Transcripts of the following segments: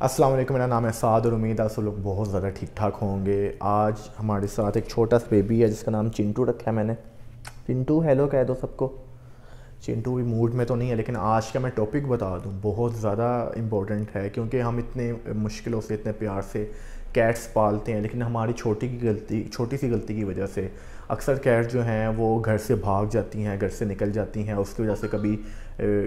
السلام علیکم، میرا نام ہے سعد اور امید ہے سب لوگ بہت زیادہ ٹھیک ٹھاک ہوں گے۔ آج ہمارے ساتھ ایک چھوٹا سا بیبی ہے جس کا نام چنٹو رکھا ہے میں نے۔ چنٹو ہیلو کہہ دو سب کو۔ چنٹو بھی موڈ میں تو نہیں ہے، لیکن آج کا میں ٹاپک بتا دوں۔ بہت زیادہ امپورٹنٹ ہے، کیونکہ ہم اتنے مشکلوں سے، اتنے پیار سے کیٹس پالتے ہیں، لیکن ہماری چھوٹی کی غلطی، چھوٹی سی غلطی کی وجہ سے اکثر کیٹ جو ہیں وہ گھر سے بھاگ جاتی ہیں، گھر سے نکل جاتی ہیں، اس کی وجہ سے کبھی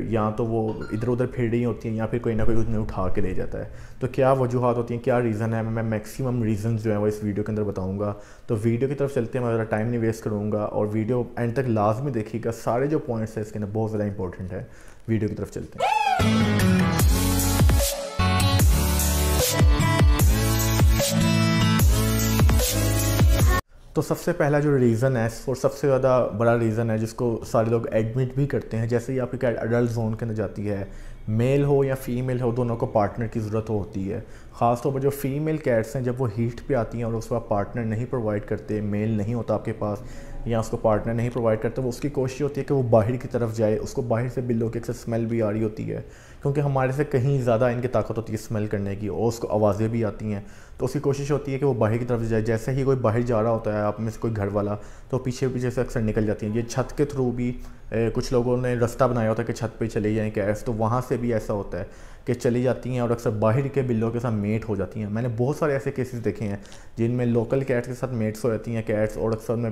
یا تو وہ ادھر ادھر پھر رہی ہوتی ہیں یا پھر کوئی نہ کوئی انہیں اٹھا کے لے جاتا ہے۔ تو کیا وجوہات ہوتی ہیں؟ کیا ریزن ہے میں میکسیمم ریزنز جو ہیں وہ اس ویڈیو کے اندر بتاؤں گا۔ تو ویڈیو کی طرف چلتے ہیں، میں ذرا ٹائم نہیں ویسٹ کروں گا۔ اور ویڈیو اینڈ تک لازمی دیکھیے گا۔ سارے جو پوائنٹس ہیں اس کے اندر بہت زیادہ امپورٹنٹ ہے۔ ویڈیو کی طرف چلتے ہیں۔ تو سب سے پہلا جو ریزن ہے اور سب سے زیادہ بڑا ریزن ہے جس کو سارے لوگ ایڈمٹ بھی کرتے ہیں، جیسے ہی آپ کی کیٹ اڈلٹ زون کے اندر جاتی ہے میل ہو یا فیمیل ہو، دونوں کو پارٹنر کی ضرورت ہوتی ہے۔ خاص طور پر جو فیمیل کیٹس ہیں، جب وہ ہیٹ پہ آتی ہیں اور اس کو آپ پارٹنر نہیں پرووائڈ کرتے میل نہیں ہوتا آپ کے پاس یا اس کو پارٹنر نہیں پرووائڈ کرتے، وہ اس کی کوشش ہوتی ہے کہ وہ باہر کی طرف جائے، اس کو باہر سے بلوں کی اکثر سمیل بھی آ رہی ہوتی ہے۔ کیونکہ ہمارے سے کہیں زیادہ ان کی طاقت ہوتی ہے سمیل کرنے کی، اور اس کو آوازیں بھی آتی ہیں۔ تو اس کی کوشش ہوتی ہے کہ وہ باہر کی طرف جائے۔ جیسے ہی کوئی باہر جا رہا ہوتا ہے، آپ میں سے کوئی گھر والا، تو پیچھے پیچھے سے اکثر نکل جاتی ہیں۔ یہ چھت کے تھرو بھی کچھ لوگوں نے رستہ بنایا ہوتا ہے کہ چھت پہ چلے جائیں کیس تو وہاں سے بھی ایسا ہوتا ہے۔ کہ چلی جاتی ہیں اور اکثر باہر کے بلوں کے ساتھ میٹ ہو جاتی ہیں۔ میں نے بہت سارے ایسے کیسز دیکھے ہیں جن میں لوکل کیٹس کے ساتھ میٹس ہو جاتی ہیں کیٹس اور اکثر میں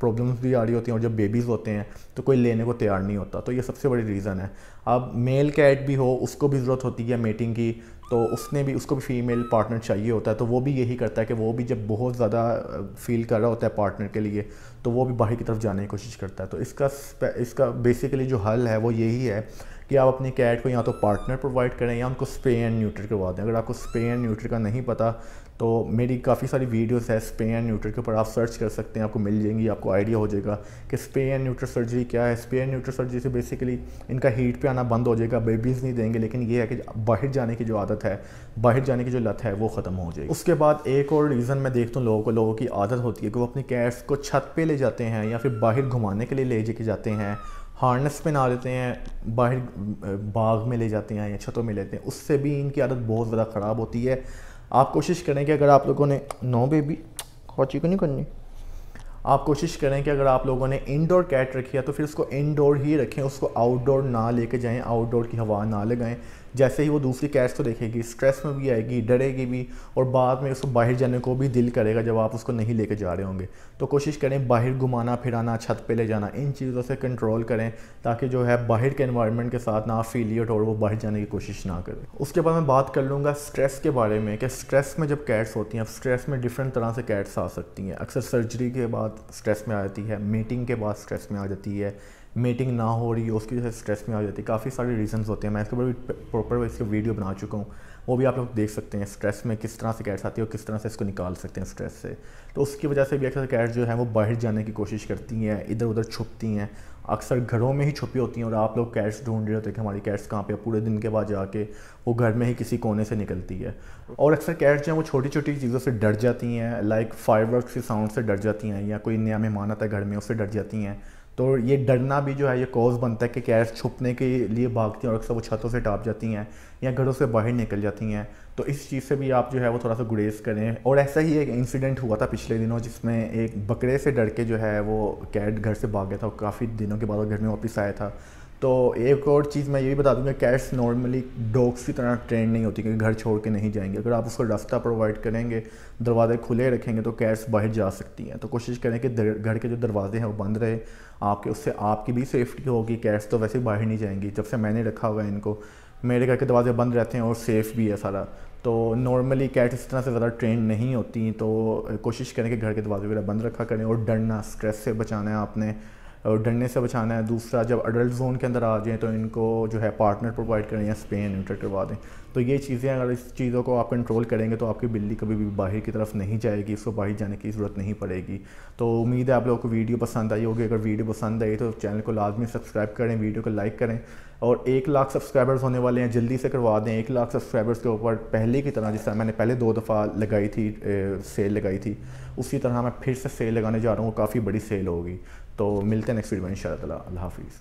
پرابلمس بھی آ رہی ہوتی ہیں اور جب بیبیز ہوتے ہیں تو کوئی لینے کو تیار نہیں ہوتا۔ تو یہ سب سے بڑی ریزن ہے۔ اب میل کیٹ بھی ہو، اس کو بھی ضرورت ہوتی ہے میٹنگ کی، تو اس نے بھی، اس کو بھی فیمیل پارٹنر چاہیے ہوتا ہے۔ تو وہ بھی یہی کرتا ہے کہ وہ بھی جب بہت زیادہ فیل کر رہا ہوتا ہے پارٹنر کے لیے، تو وہ بھی باہر کی طرف جانے کی کوشش کرتا ہے۔ تو اس کا اس کا بیسیکلی جو حل ہے وہ یہی ہے کہ آپ اپنی کیٹ کو یا تو پارٹنر پرووائڈ کریں یا ان کو سپے اینڈ نیوٹر کروا دیں۔ اگر آپ کو سپے اینڈ نیوٹر کا نہیں پتا، تو میری کافی ساری ویڈیوز ہے سپے اینڈ نیوٹر کے اوپر، آپ سرچ کر سکتے ہیں، آپ کو مل جائیں گی، آپ کو آئیڈیا ہو جائے گا کہ سپے اینڈ نیوٹر سرجری کیا ہے۔ سپے اینڈ نیوٹر سرجری سے بیسیکلی ان کا ہیٹ پہ آنا بند ہو جائے گا بیبیز نہیں دیں گے، لیکن یہ ہے کہ باہر جانے کی جو عادت ہے، باہر جانے کی جو لت ہے، وہ ختم ہو جائے گی۔ اس کے بعد ایک اور ریزن میں دیکھتا ہوں لوگوں کو، لوگوں کی عادت ہوتی ہے کہ وہ اپنی کیٹس کو چھت پہ لے جاتے ہیں یا پھر باہر گھمانے کے لیے لے جے کے جاتے ہیں۔ ہارنس پہ نہ لیتے ہیں، باہر، باغ میں لے جاتے ہیں یا چھتوں میں لیتے ہیں، اس سے بھی ان کی عادت بہت زیادہ خراب ہوتی ہے۔ آپ کوشش کریں کہ اگر آپ لوگوں نے، نو بیبی کوچی کو نہیں کرنی؟ آپ کوشش کریں کہ اگر آپ لوگوں نے انڈور کیٹ رکھی ہے تو پھر اس کو انڈور ہی رکھیں، اس کو آؤٹ ڈور نہ لے کے جائیں آؤٹ ڈور کی ہوا نہ لگائیں۔ جیسے ہی وہ دوسری کیٹس کو دیکھے گی سٹریس میں بھی آئے گی، ڈرے گی بھی، اور بعد میں اس کو باہر جانے کو بھی دل کرے گا جب آپ اس کو نہیں لے کے جا رہے ہوں گے۔ تو کوشش کریں باہر گھمانا، پھرانا، چھت پہ لے جانا، ان چیزوں سے کنٹرول کریں تاکہ جو ہے باہر کے انوائرمنٹ کے ساتھ نہ فیلیٹ اور وہ باہر جانے کی کوشش نہ کرے۔ اس کے بعد میں بات کر لوں گا سٹریس کے بارے میں کہ سٹریس میں جب کیٹس ہوتی ہیں، اب سٹریس میں ڈفرینٹ طرح سے کیٹس آ سکتی ہیں۔ اکثر سرجری کے بعد سٹریس میں آ جاتی ہے میٹنگ کے بعد سٹریس میں آ جاتی ہے۔ میٹنگ نہ ہو رہی ہے اس کی وجہ سے اسٹریس میں آ جاتی ہے۔ کافی سارے ریزنز ہوتے ہیں۔ میں اس کے اوپر بھی پراپر اس کے ویڈیو بنا چکا ہوں۔ وہ بھی آپ لوگ دیکھ سکتے ہیں۔ اسٹریس میں کس طرح سے کیٹس آتی ہے اور کس طرح سے اس کو نکال سکتے ہیں اسٹریس سے۔ تو اس کی وجہ سے بھی اکثر کیٹس جو ہیں وہ باہر جانے کی کوشش کرتی ہیں، ادھر ادھر چھپتی ہیں۔ اکثر گھروں میں ہی چھپی ہوتی ہیں اور آپ لوگ کیٹس ڈھونڈ رہے ہوتے ہیں کہ ہماری کیٹس کہاں پہ پورے دن کے بعد جا کے وہ گھر میں ہی کسی کونے سے نکلتی ہے۔ اور اکثر کیٹس جو ہیں وہ چھوٹی چھوٹی چیزوں سے ڈر جاتی ہیں لائک فائر ورکس کی ساؤنڈ سے ڈر جاتی ہیں یا کوئی نیا مہمان آتا ہے گھر میں، اس سے ڈر جاتی ہیں۔ تو یہ ڈرنا بھی جو ہے، یہ کوز بنتا ہے کہ کیٹس چھپنے کے لیے بھاگتی ہیں اور اکثر وہ چھتوں سے ٹاپ جاتی ہیں یا گھروں سے باہر نکل جاتی ہیں۔ تو اس چیز سے بھی آپ جو ہے وہ تھوڑا سا گریز کریں۔ اور ایسا ہی ایک انسیڈنٹ ہوا تھا پچھلے دنوں، جس میں ایک بکرے سے ڈر کے جو ہے وہ کیٹ گھر سے بھاگ گیا تھا کافی دنوں کے بعد وہ گھر میں واپس آیا تھا۔ تو ایک اور چیز میں یہ بھی بتا دوں گا کیٹس نارملی ڈوگس کی طرح ٹرین نہیں ہوتی کہ گھر چھوڑ کے نہیں جائیں گے۔ اگر آپ اس کو راستہ پرووائڈ کریں گے، دروازے کھلے رکھیں گے تو کیٹس باہر جا سکتی ہیں۔ تو کوشش کریں کہ گھر کے جو دروازے ہیں وہ بند رہے۔ آپ کے، اس سے آپ کی بھی سیفٹی ہوگی۔ کیٹس تو ویسے باہر نہیں جائیں گی۔ جب سے میں نے رکھا ہوا ہے ان کو، میرے گھر کے دروازے بند رہتے ہیں اور سیف بھی ہے سارا۔ تو نارملی کیٹ اس طرح سے زیادہ ٹرین نہیں ہوتی۔ تو کوشش کریں کہ گھر کے دروازے وغیرہ بند رکھا کریں اور ڈرنا اسٹریس سے بچانا ہے آپ نے۔ ڈرنے سے بچانا ہے۔ دوسرا، جب اڈلٹ زون کے اندر آ جائیں تو ان کو جو ہے پارٹنر پرووائڈ کریں یا اسپین انٹر کروا دیں۔ تو یہ چیزیں اگر اس چیزوں کو آپ کنٹرول کریں گے تو آپ کی بلی کبھی بھی باہر کی طرف نہیں جائے گی، اس کو باہر جانے کی ضرورت نہیں پڑے گی۔ تو امید ہے آپ لوگوں کو ویڈیو پسند آئی ہوگی۔ اگر ویڈیو پسند آئی تو چینل کو لازمی سبسکرائب کریں ویڈیو کو لائک کریں۔ اور ایک لاکھ سبسکرائبرز ہونے والے ہیں، جلدی سے کروا دیں۔ ایک لاکھ سبسکرائبرز کے اوپر پہلے کی طرح، جس طرح میں نے پہلے دو دفعہ لگائی تھی سیل لگائی تھی، اسی طرح میں پھر سے سیل لگانے جا رہا ہوں۔ کافی بڑی سیل ہوگی۔ تو ملتے ہیں نیکسٹ ویڈیو میں ان شاء اللہ اللہ حافظ۔